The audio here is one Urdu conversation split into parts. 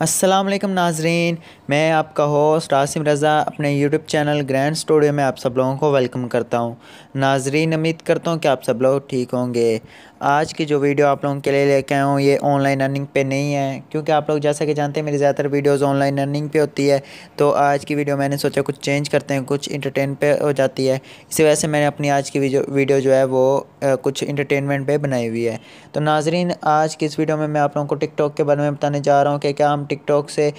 السلام علیکم ناظرین، میں آپ کا ہوسٹ عاصم رضا اپنے یوٹیوب چینل گرینڈ سٹوڈیو میں آپ سب لوگوں کو ویلکم کرتا ہوں۔ ناظرین، امید کرتا ہوں کہ آپ سب لوگ ٹھیک ہوں گے۔ آج کی جو ویڈیو آپ لوگوں کے لیے لے کے آیا ہوں، یہ آن لائن ارننگ پہ نہیں ہے۔ کیونکہ آپ لوگ جیسا کہ جانتے ہیں، میری زیادہ تر ویڈیوز آن لائن ارننگ پہ ہوتی ہے۔ تو آج کی ویڈیو میں نے سوچا کچھ چینج کرتے ہیں، کچھ انٹرٹین پہ ہو جاتی ہے۔ اسی وجہ سے میں نے اپنی آج کی ویڈیو جو ہے وہ کچھ انٹرٹینمنٹ پہ بنائی ہوئی ہے۔ تو ناظرین، آج کی اس ویڈیو میں میں آپ لوگوں کو ٹک ٹاک کے بارے میں بتانے جا رہا ہوں کہ کیا ہم ٹک ٹاک سے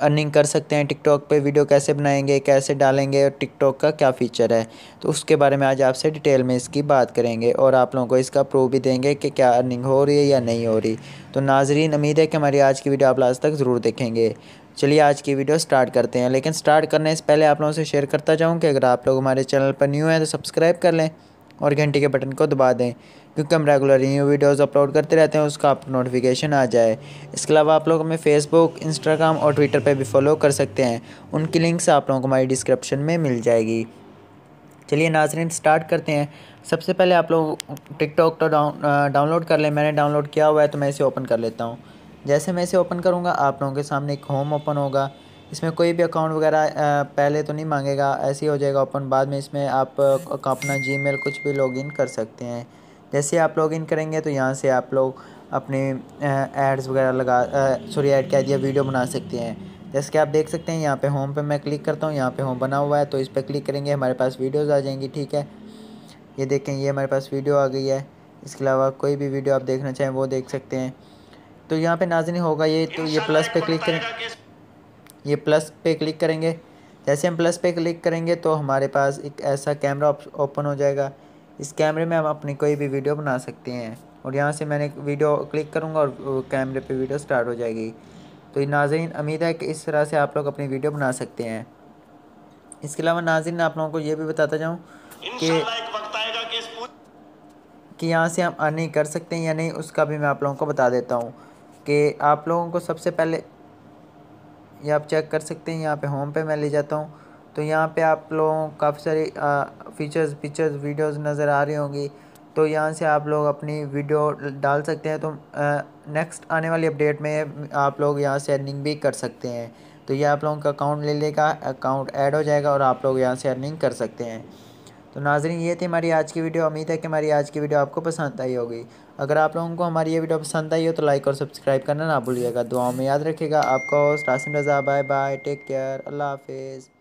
ارننگ کر سکتے ہیں۔ ٹک ٹاک پہ ویڈیو کیسے بنائیں گے، کیسے ڈالیں گے اور ٹک ٹاک کا کیا فیچر ہے۔ تو اس کے بارے میں آج آپ سے ڈیٹیل میں اس کی بات کریں گے اور آپ لوگوں کو اس کا پرو بھی دیں گے کہ کیا ارننگ ہو رہی ہے یا نہیں ہو رہی۔ تو ناظرین، امید ہے کہ ہماری آج کی ویڈیو آپ لاسٹ تک ضرور دیکھیں گے۔ چلیے، آج کی ویڈیو سٹارٹ کرتے ہیں، لیکن سٹارٹ کرنے سے پہلے آپ لوگوں سے شیئر کرتا جاؤں کہ اگر آپ لوگ ہمارے چینل پر نیو ہیں تو سبسکرائب کر لیں۔ اور گھنٹی کے بٹن کو دبا دیں۔ کیونکہ ہم ریگولر نیو ویڈیوز اپلوڈ کرتے رہتے ہیں، اس کا آپ کو نوٹیفیکیشن آ جائے۔ اس کے علاوہ آپ لوگ ہمیں فیس بک انسٹاگرام اور ٹویٹر پہ بھی فالو کر سکتے ہیں۔ ان کی لنکس آپ لوگوں کو ہماری ڈسکرپشن میں مل جائے گی۔ چلیے ناظرین سٹارٹ کرتے ہیں۔ سب سے پہلے آپ لوگ ٹک ٹاک تو ڈاؤن لوڈ کر لیں۔ میں نے ڈاؤن لوڈ کیا ہوا ہے تو میں اسے اوپن کر لیتا ہوں۔ جیسے میں اسے اوپن کروں گا، آپ لوگوں کے سامنے ایک ہوم اوپن ہوگا۔ اس میں کوئی بھی اکاؤنٹ وغیرہ پہلے تو نہیں مانگے گا، ایسے ہی ہو جائے گا اوپن بعد میں اس میں آپ اپنا جی میل کچھ بھی لاگ ان کر سکتے ہیں۔ جیسے آپ لاگ ان کریں گے تو یہاں سے آپ لوگ اپنے ایڈز وغیرہ لگا سوری ایڈ کہہ دیا ویڈیو بنا سکتے ہیں۔ جیسے کہ آپ دیکھ سکتے ہیں، یہاں پہ ہوم پہ میں کلک کرتا ہوں، یہاں پہ ہوم بنا ہوا ہے، تو اس پہ کلک کریں گے، ہمارے پاس ویڈیوز آ جائیں گی، ٹھیک ہے۔ یہ دیکھیں، یہ ہمارے پاس ویڈیو آ گئی ہے۔ اس کے علاوہ کوئی بھی ویڈیو آپ دیکھنا چاہیں وہ دیکھ سکتے ہیں۔ تو یہاں پہ ناظرین ہوگا، یہ تو یہ پلس پہ کلک کریں۔ یہ پلس پہ کلک کریں گے۔ جیسے ہم پلس پہ کلک کریں گے تو ہمارے پاس ایک ایسا کیمرہ اوپن ہو جائے گا۔ اس کیمرے میں ہم اپنی کوئی بھی ویڈیو بنا سکتے ہیں۔ اور یہاں سے میں نے ویڈیو کلک کروں گا اور کیمرے پہ ویڈیو سٹارٹ ہو جائے گی۔ تو یہ ناظرین امید ہے کہ اس طرح سے آپ لوگ اپنی ویڈیو بنا سکتے ہیں۔ اس کے علاوہ ناظرین آپ لوگوں کو یہ بھی بتاتا جاؤں کہ کہ یہاں سے ہم ارننگ کر سکتے ہیں یا نہیں اس کا بھی میں آپ لوگوں کو بتا دیتا ہوں کہ آپ لوگوں کو سب سے پہلے یہ آپ چیک کر سکتے ہیں، یہاں پہ ہوم پہ میں لے جاتا ہوں۔ تو یہاں پہ آپ لوگوں کافی ساری فیچرز پکچرز ویڈیوز نظر آ رہی ہوں گی۔ تو یہاں سے آپ لوگ اپنی ویڈیو ڈال سکتے ہیں۔ تو نیکسٹ آنے والی اپڈیٹ میں آپ لوگ یہاں سے ارننگ بھی کر سکتے ہیں۔ تو یہ آپ لوگوں کا اکاؤنٹ لے لے گا اکاؤنٹ ایڈ ہو جائے گا اور آپ لوگ یہاں سے ارننگ کر سکتے ہیں۔ تو ناظرین، یہ تھی ہماری آج کی ویڈیو۔ امید ہے کہ ہماری آج کی ویڈیو آپ کو پسند آئی ہوگی۔ اگر آپ لوگوں کو ہماری یہ ویڈیو پسند آئی ہو تو لائک اور سبسکرائب کرنا نہ بھولیے گا۔ دعاؤں میں یاد رکھے گا۔ آپ کا host, Rasim Raza. Bye bye, take care. اللہ حافظ۔